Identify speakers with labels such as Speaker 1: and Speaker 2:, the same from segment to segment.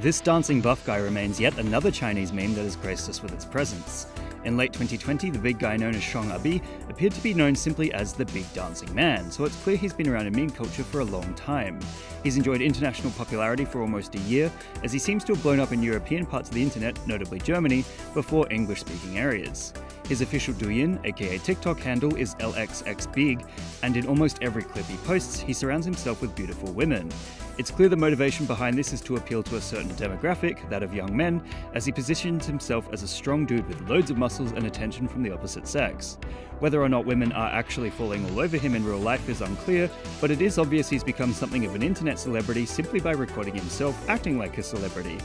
Speaker 1: This dancing buff guy remains yet another Chinese meme that has graced us with its presence. In late 2020, the big guy known as Shang Abi appeared to be known simply as the Big Dancing Man, so it's clear he's been around in meme culture for a long time. He's enjoyed international popularity for almost a year, as he seems to have blown up in European parts of the internet, notably Germany, before English speaking areas. His official Douyin, aka TikTok handle, is LXXBig, and in almost every clip he posts, he surrounds himself with beautiful women. It's clear the motivation behind this is to appeal to a certain demographic, that of young men, as he positions himself as a strong dude with loads of muscles and attention from the opposite sex. Whether or not women are actually falling all over him in real life is unclear, but it is obvious he's become something of an internet celebrity simply by recording himself acting like a celebrity.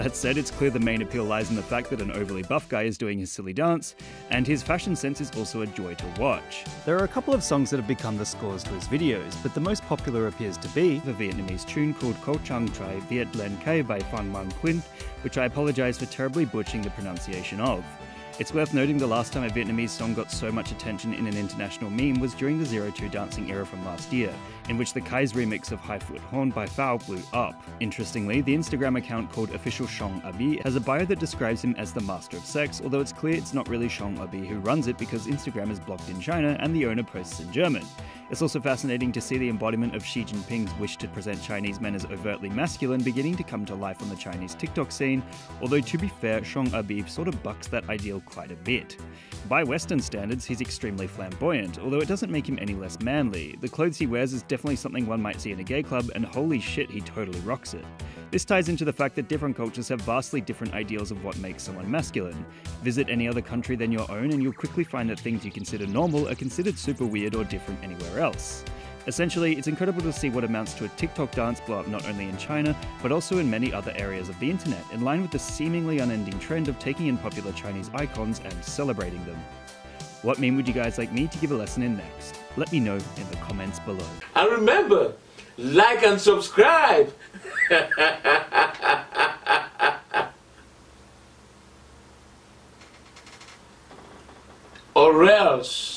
Speaker 1: That said, it's clear the main appeal lies in the fact that an overly buff guy is doing his silly dance, and his fashion sense is also a joy to watch. There are a couple of songs that have become the scores to his videos, but the most popular appears to be the Vietnamese tune called Ko Chang Trai Viet Len Kai by Phan Manh Quynh, which I apologise for terribly butchering the pronunciation of. It's worth noting the last time a Vietnamese song got so much attention in an international meme was during the Zero Two dancing era from last year, in which the KAIZ remix of Hai Phut Hon by Phao blew up. Interestingly, the Instagram account called Official Shang Abi has a bio that describes him as the master of sex, although it's clear it's not really Shang Abi who runs it because Instagram is blocked in China and the owner posts in German. It's also fascinating to see the embodiment of Xi Jinping's wish to present Chinese men as overtly masculine beginning to come to life on the Chinese TikTok scene, although to be fair, Shang Abi sort of bucks that ideal quite a bit. By Western standards, he's extremely flamboyant, although it doesn't make him any less manly. The clothes he wears is definitely something one might see in a gay club, and holy shit, he totally rocks it. This ties into the fact that different cultures have vastly different ideals of what makes someone masculine. Visit any other country than your own, and you'll quickly find that things you consider normal are considered super weird or different anywhere else. Essentially, it's incredible to see what amounts to a TikTok dance blow up not only in China, but also in many other areas of the internet, in line with the seemingly unending trend of taking in popular Chinese icons and celebrating them. What meme would you guys like me to give a lesson in next? Let me know in the comments below.
Speaker 2: And remember, like and subscribe. or else.